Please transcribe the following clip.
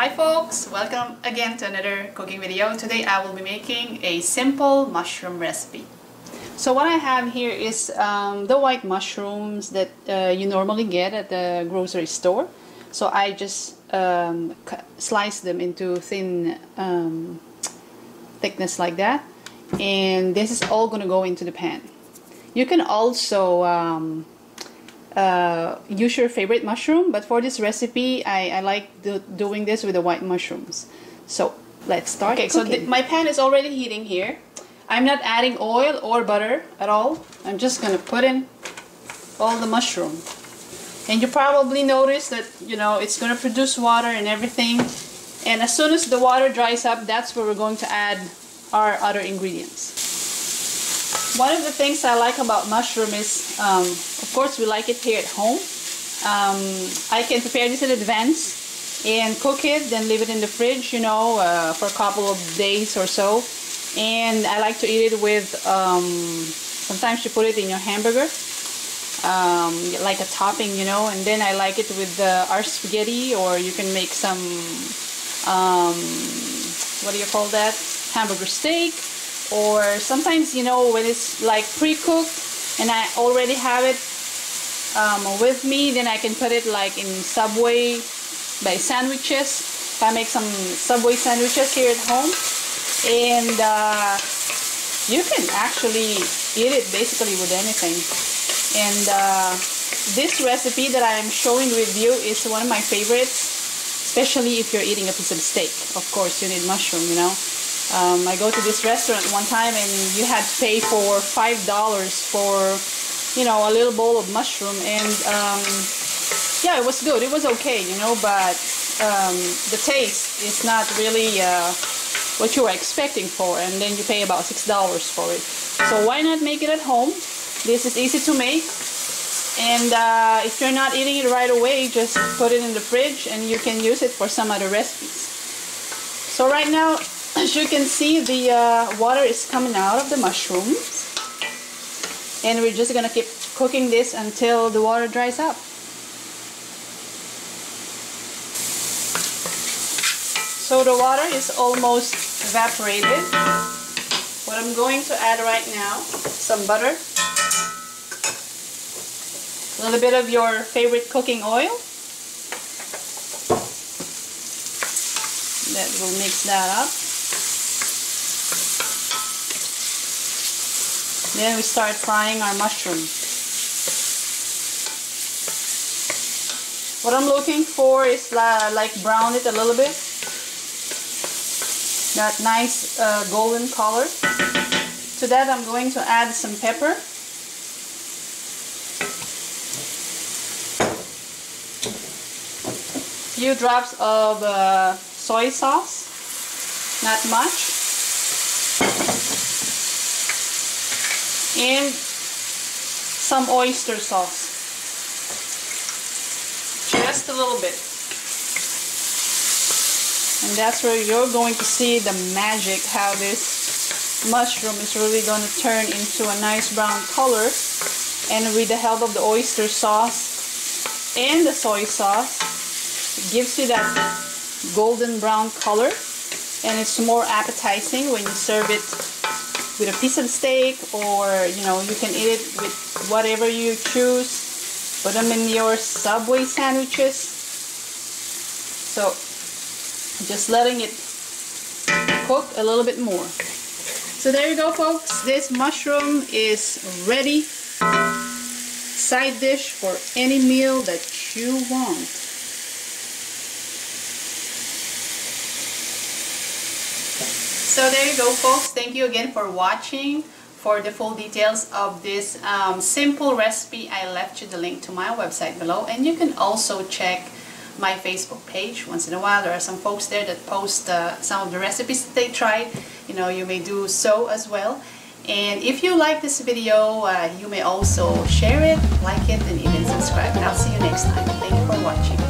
Hi folks, welcome again to another cooking video. Today I will be making a simple mushroom recipe. So what I have here is um, the white mushrooms that uh, you normally get at the grocery store. So I just um, slice them into thin um, thickness like that. And this is all going to go into the pan. You can also um, uh, use your favorite mushroom but for this recipe I, I like do, doing this with the white mushrooms. So let's start okay cooking. so my pan is already heating here. I'm not adding oil or butter at all. I'm just gonna put in all the mushroom. And you probably notice that you know it's gonna produce water and everything. And as soon as the water dries up that's where we're going to add our other ingredients one of the things I like about mushroom is, um, of course, we like it here at home. Um, I can prepare this in advance and cook it, then leave it in the fridge, you know, uh, for a couple of days or so. And I like to eat it with, um, sometimes you put it in your hamburger, um, like a topping, you know, and then I like it with uh, our spaghetti, or you can make some, um, what do you call that? Hamburger steak or sometimes you know when it's like pre-cooked and I already have it um, with me then I can put it like in Subway by sandwiches. If I make some Subway sandwiches here at home and uh, you can actually eat it basically with anything. And uh, this recipe that I am showing with you is one of my favorites especially if you're eating a piece of steak. Of course you need mushroom you know um, I go to this restaurant one time and you had to pay for five dollars for you know a little bowl of mushroom and um, yeah it was good. It was okay you know but um, the taste is not really uh, what you were expecting for and then you pay about six dollars for it. So why not make it at home? This is easy to make. And uh, if you're not eating it right away just put it in the fridge and you can use it for some other recipes. So right now as you can see the uh, water is coming out of the mushrooms and we're just gonna keep cooking this until the water dries up. So the water is almost evaporated. What I'm going to add right now some butter. A little bit of your favorite cooking oil. That will mix that up Then we start frying our mushroom. What I'm looking for is like brown it a little bit. That nice uh, golden color. To that I'm going to add some pepper. Few drops of uh, soy sauce. Not much. And some oyster sauce. Just a little bit. And that's where you're going to see the magic, how this mushroom is really going to turn into a nice brown color. And with the help of the oyster sauce and the soy sauce, it gives you that golden brown color. And it's more appetizing when you serve it with a piece of steak or you know you can eat it with whatever you choose. Put them in your subway sandwiches. So just letting it cook a little bit more. So there you go folks. This mushroom is ready. Side dish for any meal that you want So there you go folks. Thank you again for watching. For the full details of this um, simple recipe, I left you the link to my website below. And you can also check my Facebook page. Once in a while, there are some folks there that post uh, some of the recipes that they tried. You know, you may do so as well. And if you like this video, uh, you may also share it, like it, and even subscribe. And I'll see you next time. Thank you.